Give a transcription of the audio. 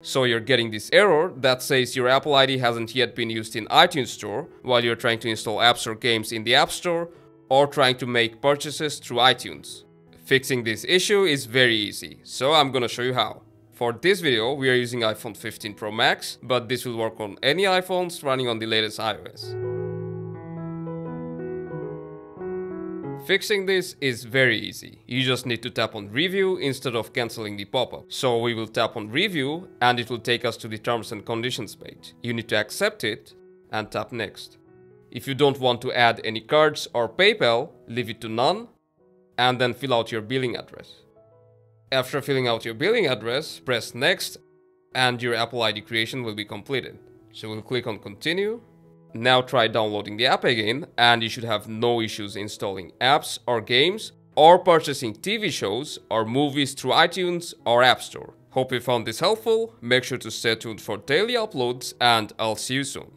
So you're getting this error that says your Apple ID hasn't yet been used in iTunes Store while you're trying to install apps or games in the App Store or trying to make purchases through iTunes. Fixing this issue is very easy, so I'm gonna show you how. For this video, we are using iPhone 15 Pro Max, but this will work on any iPhones running on the latest iOS. Fixing this is very easy. You just need to tap on review instead of cancelling the pop-up. So we will tap on review and it will take us to the terms and conditions page. You need to accept it and tap next. If you don't want to add any cards or PayPal, leave it to none and then fill out your billing address. After filling out your billing address, press next and your Apple ID creation will be completed. So we'll click on continue now try downloading the app again and you should have no issues installing apps or games or purchasing TV shows or movies through iTunes or App Store. Hope you found this helpful, make sure to stay tuned for daily uploads and I'll see you soon.